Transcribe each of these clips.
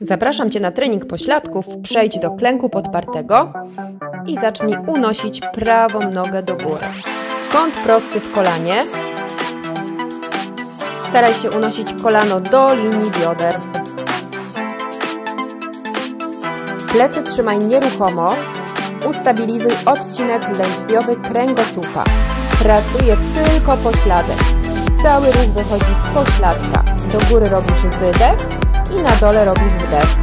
Zapraszam Cię na trening pośladków. Przejdź do klęku podpartego i zacznij unosić prawą nogę do góry. Kąt prosty w kolanie. Staraj się unosić kolano do linii bioder. Plecy trzymaj nieruchomo. Ustabilizuj odcinek lędźwiowy kręgosłupa. Pracuje tylko pośladek. Cały ruch wychodzi z pośladka. Do góry robisz wydech i na dole robisz wdech.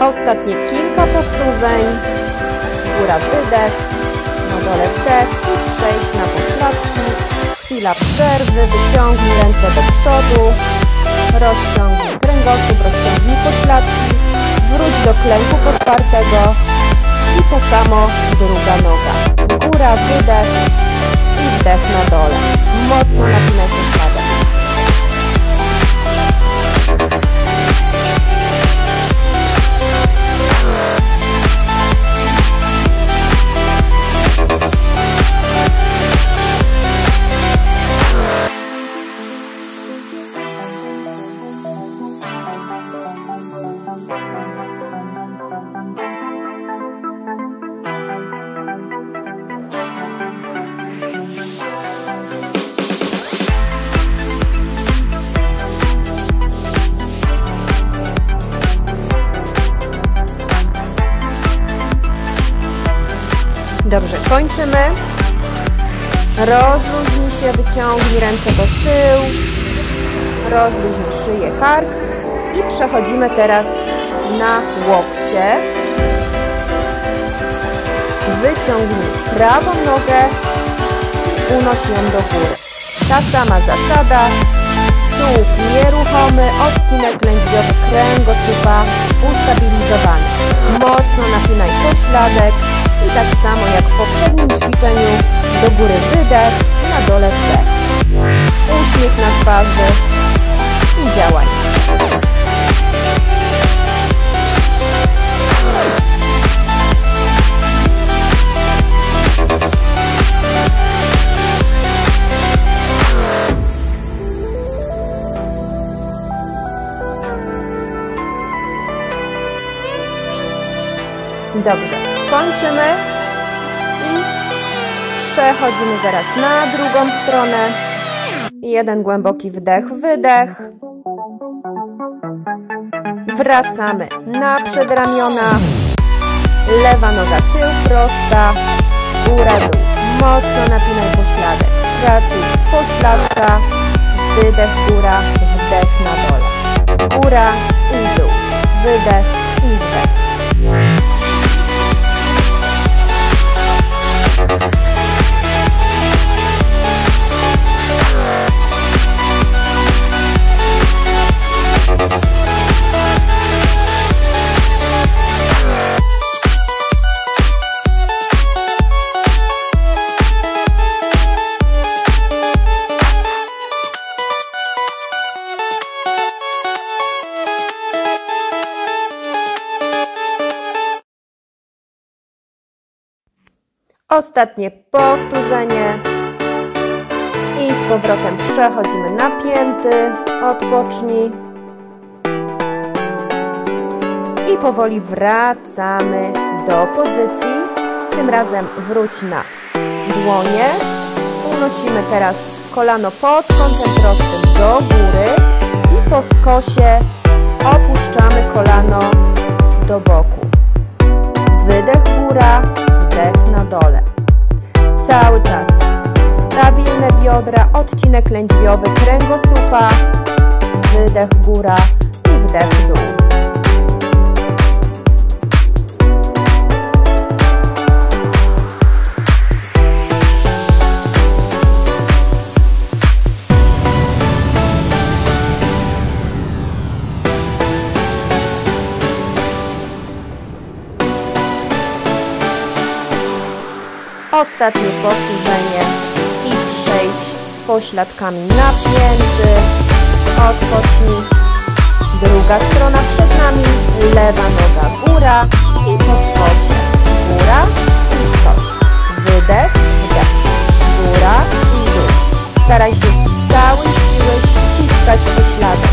Ostatnie kilka powtórzeń. Góra wydech, na dole wdech i przejdź na pośladki. Chwila przerwy, wyciągnij ręce do przodu, rozciągnij kręgosłup, rozciągnij pośladki, wróć do klęku podpartego i to samo druga noga. Góra, wydech i wdech na dole. Mocno napinaj pośladek. Rozluźnij szyję, kark. I przechodzimy teraz na łokcie. Wyciągnij prawą nogę i unoś ją do góry. Ta sama zasada. Tułów nieruchomy, odcinek lędźwiowy kręgosłupa ustabilizowany. Mocno napinaj pośladek. I tak samo jak w poprzednim ćwiczeniu, do góry wydech, na dole wdech. Uśmiech na twarzy i. Dobrze, kończymy i przechodzimy zaraz na drugą stronę. Jeden głęboki wdech, wydech. Wracamy na przedramiona. Lewa noga tył prosta, góra dół. Mocno napinaj pośladek. Pracuj z pośladka, wydech góra, wdech na dole. Góra i dół, wydech i wdech. Ostatnie powtórzenie. I z powrotem przechodzimy na pięty. Odpocznij. I powoli wracamy do pozycji. Tym razem wróć na dłonie. Unosimy teraz kolano pod kątem prostym do góry. I po skosie opuszczamy kolano do boku. Wydech góra, wdech na dole. Cały czas stabilne biodra, odcinek lędźwiowy kręgosłupa, wydech góra i wdech dół. Ostatnie powtórzenie i przejdź pośladkami napięty. Odpocznij. Druga strona przed nami, lewa noga góra, i po skosie. Góra i skos. Wydech, wdech. Góra i dół. Staraj się z całej siły ściskać pośladek.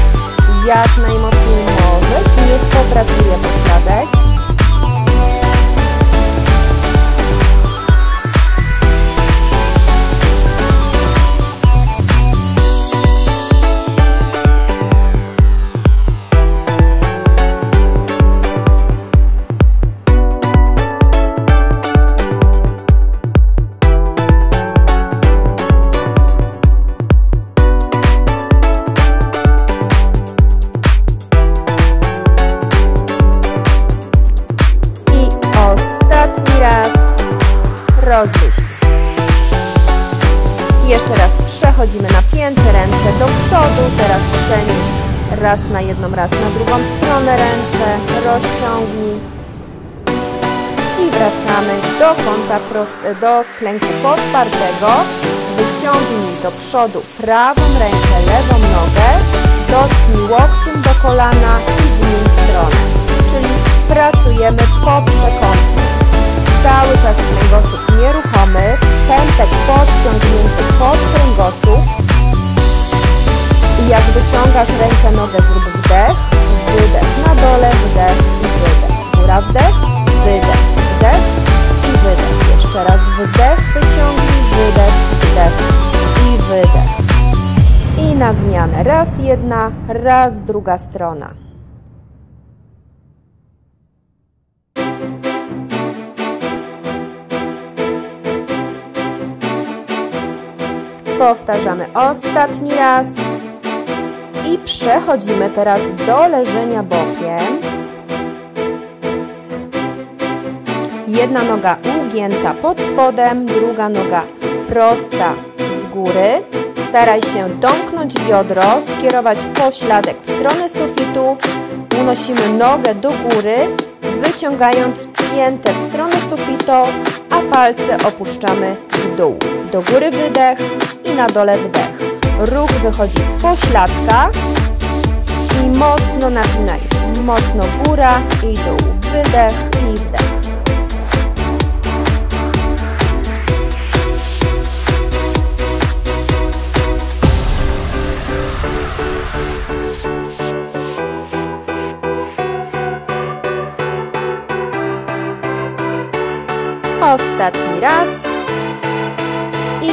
Jak najmocniej możesz, niech popracuje pośladek. Na jedną, raz na drugą stronę ręce, rozciągnij i wracamy do kąta do klęku podpartego. Wyciągnij do przodu prawą rękę, lewą nogę, dotknij łokciem do kolana i zmień stronę, czyli pracujemy po przekątnie. Cały czas kręgosłup nieruchomy, pępek podciągnięty pod kręgosłup. Jak wyciągasz rękę, nogę zrób wdech, wydech na dole, wdech i wydech. Góra wdech, wydech, wdech i wydech. Jeszcze raz wdech, wyciągnij, wydech, wdech i wydech. I na zmianę raz jedna, raz druga strona. Powtarzamy ostatni raz. I przechodzimy teraz do leżenia bokiem. Jedna noga ugięta pod spodem, druga noga prosta z góry. Staraj się domknąć biodro, skierować pośladek w stronę sufitu. Unosimy nogę do góry, wyciągając piętę w stronę sufitu, a palce opuszczamy w dół. Do góry wydech, i na dole wdech. Ruch wychodzi z pośladka i mocno napinaj. Mocno góra i dół. Wydech i wdech. Ostatni raz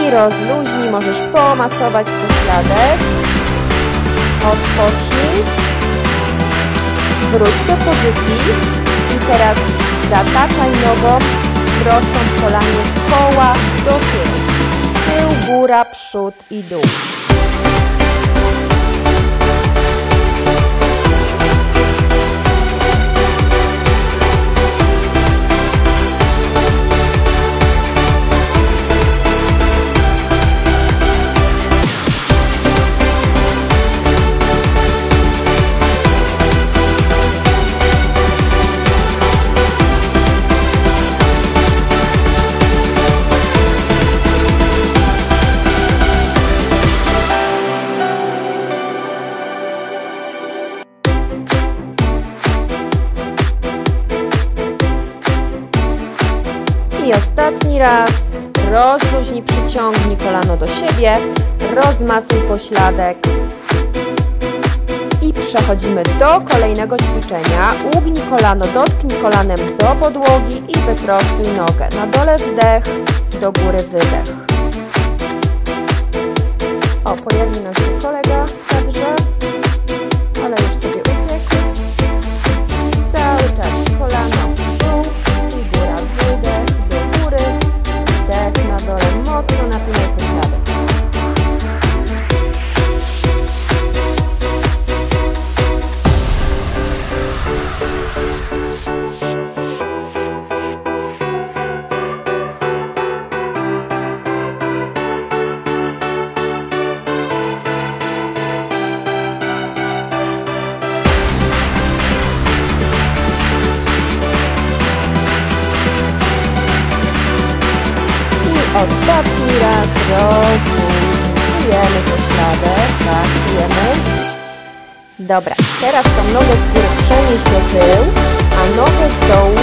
i rozluźnij. Możesz pomasować pośladek. Odpocznij. Wróć do pozycji i teraz zataczaj nogą prostą kolanie koła do tyłu. Tył, góra, przód i dół. Raz. Rozluźnij, przyciągnij kolano do siebie. Rozmasuj pośladek. I przechodzimy do kolejnego ćwiczenia. Ugnij kolano, dotknij kolanem do podłogi i wyprostuj nogę. Na dole wdech, do góry wydech. O, pojawi nam się kolega Mocno napinaj nogę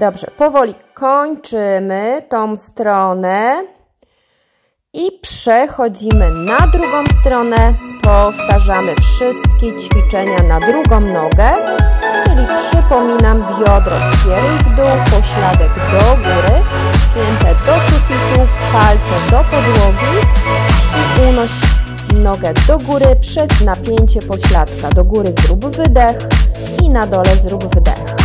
Dobrze, powoli kończymy tą stronę i przechodzimy na drugą stronę. Powtarzamy wszystkie ćwiczenia na drugą nogę, czyli przypominam biodro skieruj w dół, pośladek do góry, piętę do sufitu, palce do podłogi i unoś nogę do góry przez napięcie pośladka. Do góry zrób wydech i na dole zrób wydech.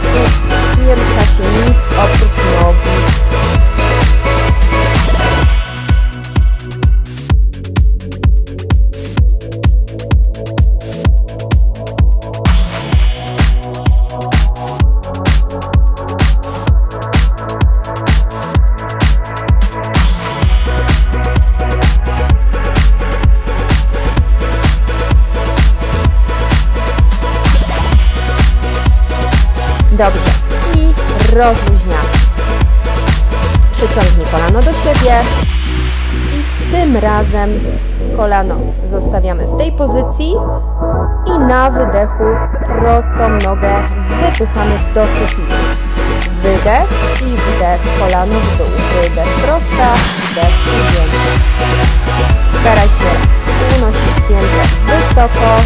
Kręgosłup, Dobrze. I rozluźniamy. Przyciągnij kolano do siebie. I tym razem kolano zostawiamy w tej pozycji. I na wydechu prostą nogę wypychamy do sufitu. Wydech i wdech, kolano w dół. Wydech prosta, wdech ugięty. Staraj się unosić piętę wysoko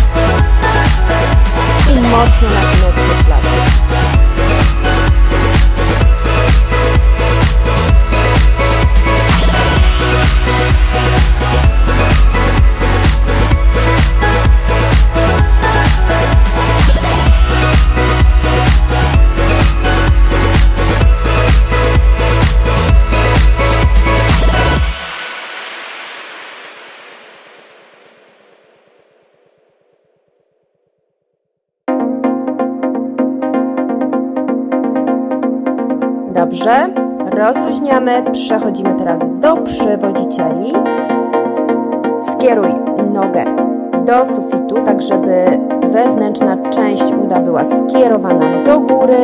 i mocno napinać pośladek. Dobrze, rozluźniamy. Przechodzimy teraz do przywodzicieli. Skieruj nogę do sufitu, tak żeby wewnętrzna część uda była skierowana do góry.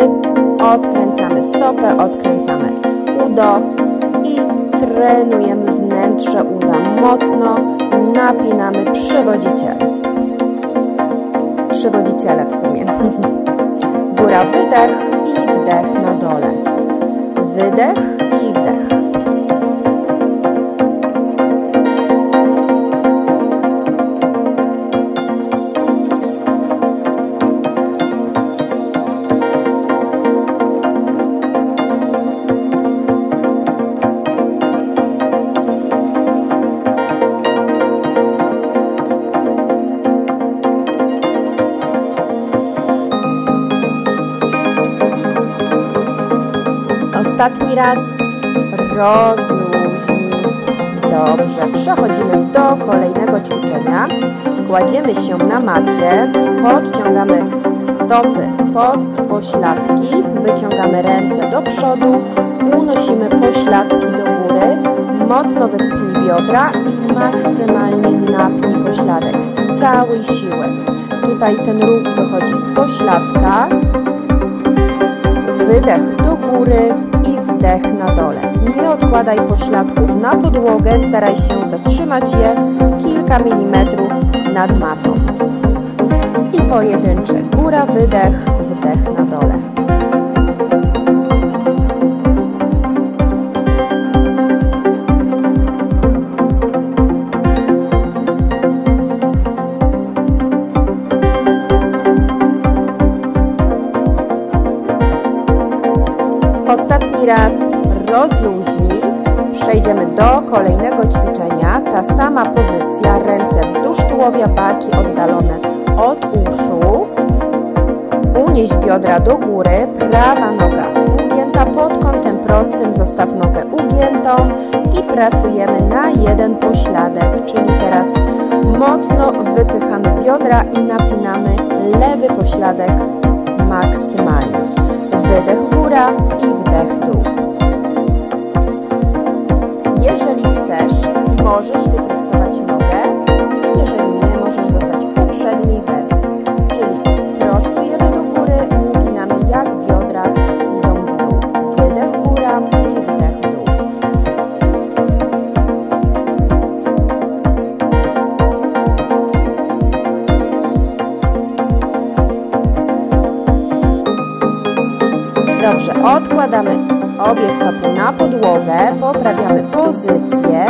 Odkręcamy stopę, odkręcamy udo i trenujemy wnętrze uda mocno. Napinamy przywodziciel. Przywodziciele w sumie. Góra wydech i wdech na dole. Wydech i wdech. Raz rozluźnij. Dobrze, przechodzimy do kolejnego ćwiczenia. Kładziemy się na macie, podciągamy stopy pod pośladki, wyciągamy ręce do przodu, unosimy pośladki do góry, mocno wypchnij biodra i maksymalnie napnij pośladek z całej siły. Tutaj ten ruch wychodzi z pośladka, wydech do góry i wdech na dole. Nie odkładaj pośladków na podłogę, staraj się zatrzymać je kilka milimetrów nad matą. I pojedyncze góra, wydech, wdech na dole. Raz rozluźnij. Przejdziemy do kolejnego ćwiczenia. Ta sama pozycja, ręce wzdłuż tułowia, barki oddalone od uszu. Unieś biodra do góry, prawa noga ugięta pod kątem prostym, zostaw nogę ugiętą i pracujemy na jeden pośladek, czyli teraz mocno wypychamy biodra i napinamy lewy pośladek maksymalnie. Wydech góra i wdech dół. Jeżeli chcesz, możesz wyprostować nogę. Jeżeli nie, odkładamy obie stopy na podłogę, poprawiamy pozycję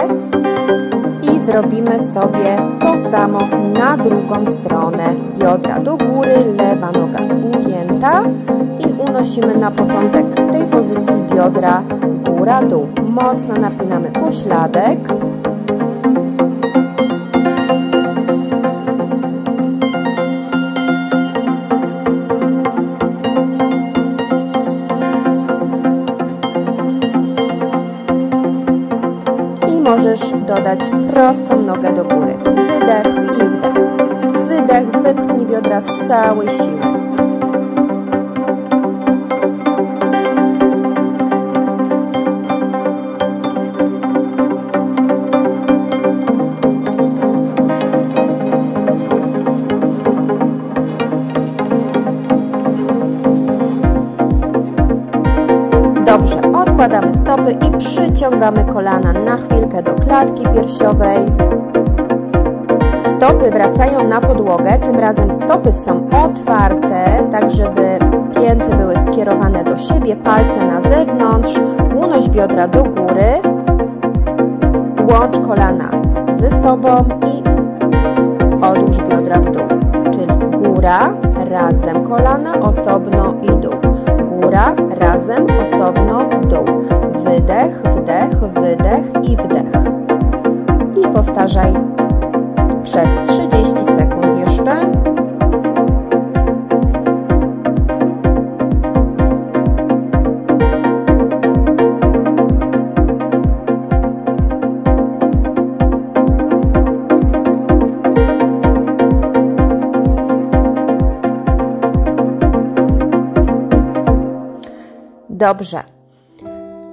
i zrobimy sobie to samo na drugą stronę. Biodra do góry, lewa noga ugięta i unosimy na początek w tej pozycji biodra góra-dół. Mocno napinamy pośladek. Możesz dodać prostą nogę do góry. Wydech i wdech. Wydech, wypchnij biodra z całej siły. I przyciągamy kolana na chwilkę do klatki piersiowej. Stopy wracają na podłogę, tym razem stopy są otwarte, tak żeby pięty były skierowane do siebie, palce na zewnątrz, unoś biodra do góry, łącz kolana ze sobą i odłóż biodra w dół, czyli góra, razem kolana, osobno i dół góra, razem, osobno, dół. Wydech, wdech, wydech i wdech. I powtarzaj przez 30 sekund jeszcze. Dobrze.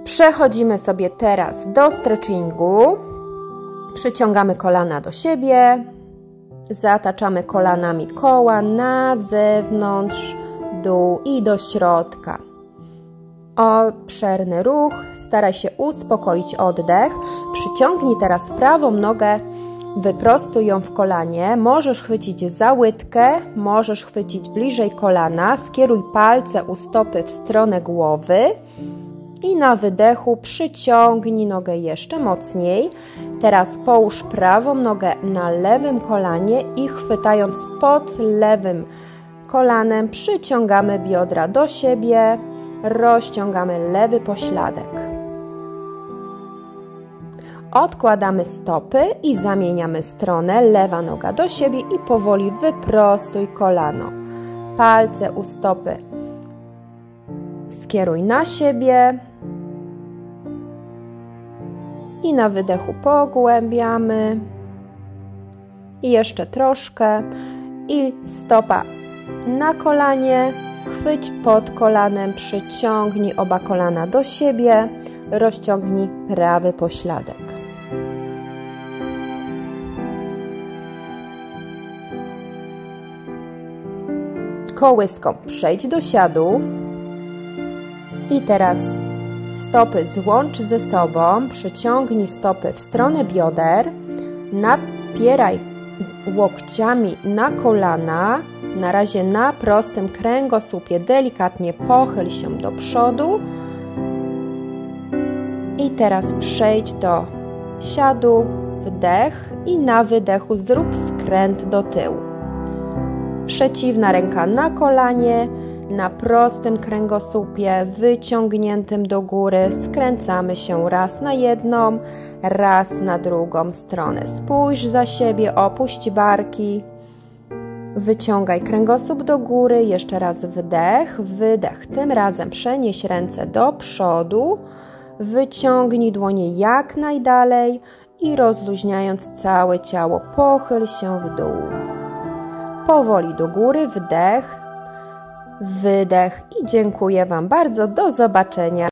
Przechodzimy sobie teraz do stretchingu. Przyciągamy kolana do siebie. Zataczamy kolanami koła na zewnątrz, dół i do środka. Obszerny ruch. Staraj się uspokoić oddech. Przyciągnij teraz prawą nogę Wyprostuj ją w kolanie, możesz chwycić za łydkę, możesz chwycić bliżej kolana, skieruj palce u stopy w stronę głowy i na wydechu przyciągnij nogę jeszcze mocniej. Teraz połóż prawą nogę na lewym kolanie i chwytając pod lewym kolanem przyciągamy biodra do siebie, rozciągamy lewy pośladek. Odkładamy stopy i zamieniamy stronę, lewa noga do siebie i powoli wyprostuj kolano. Palce u stopy skieruj na siebie I na wydechu pogłębiamy. I jeszcze troszkę. I stopa na kolanie. Chwyć pod kolanem, przyciągnij oba kolana do siebie. Rozciągnij prawy pośladek. Kołyską. Przejdź do siadu. I teraz stopy złącz ze sobą, przyciągnij stopy w stronę bioder, napieraj łokciami na kolana, na razie na prostym kręgosłupie, delikatnie pochyl się do przodu. I teraz przejdź do siadu, wdech i na wydechu zrób skręt do tyłu. Przeciwna ręka na kolanie, na prostym kręgosłupie, wyciągniętym do góry. Skręcamy się raz na jedną, raz na drugą stronę. Spójrz za siebie, opuść barki. Wyciągaj kręgosłup do góry, jeszcze raz wdech, wydech. Tym razem przenieś ręce do przodu, wyciągnij dłonie jak najdalej i rozluźniając całe ciało, pochyl się w dół. Powoli do góry, wdech, wydech i dziękuję Wam bardzo. Do zobaczenia.